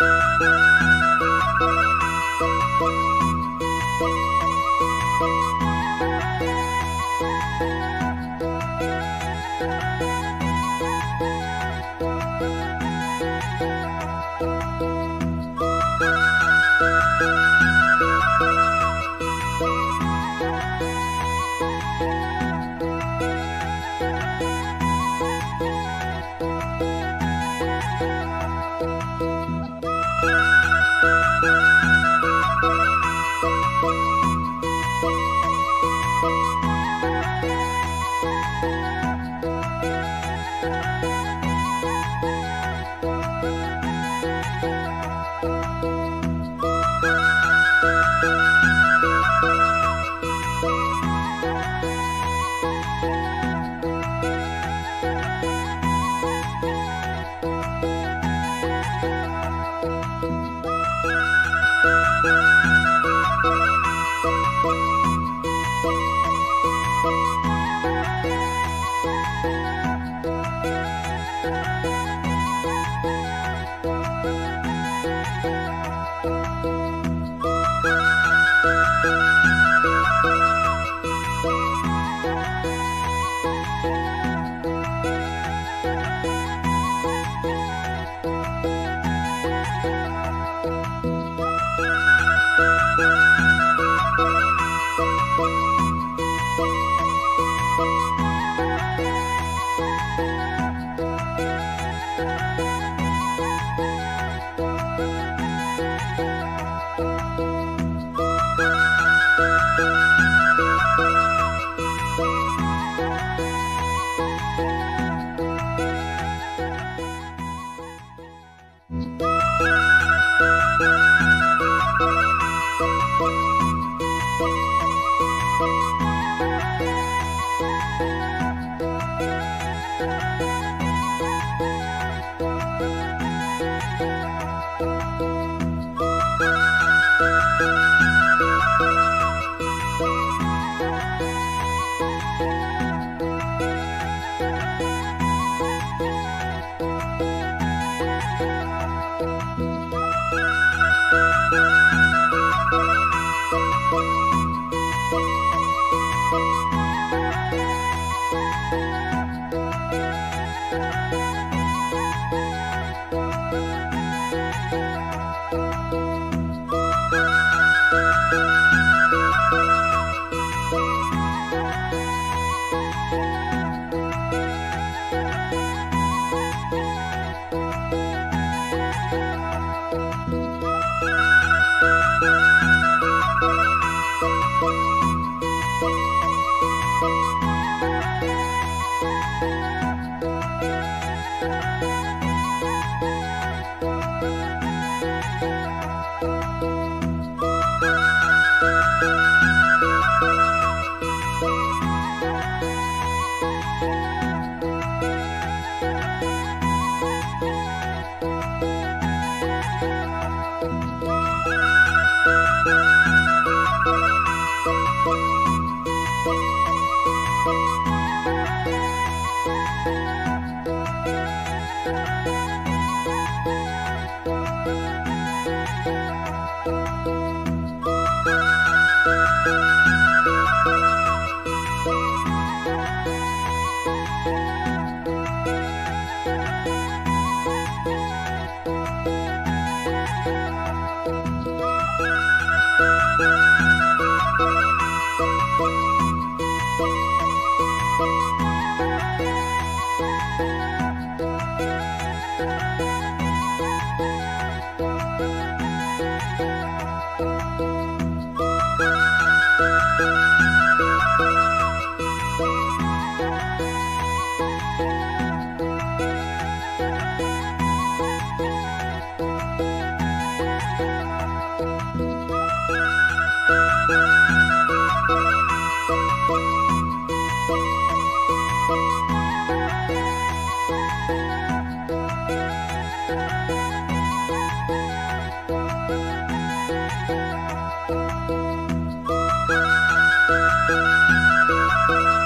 Música Bye. Bye. Música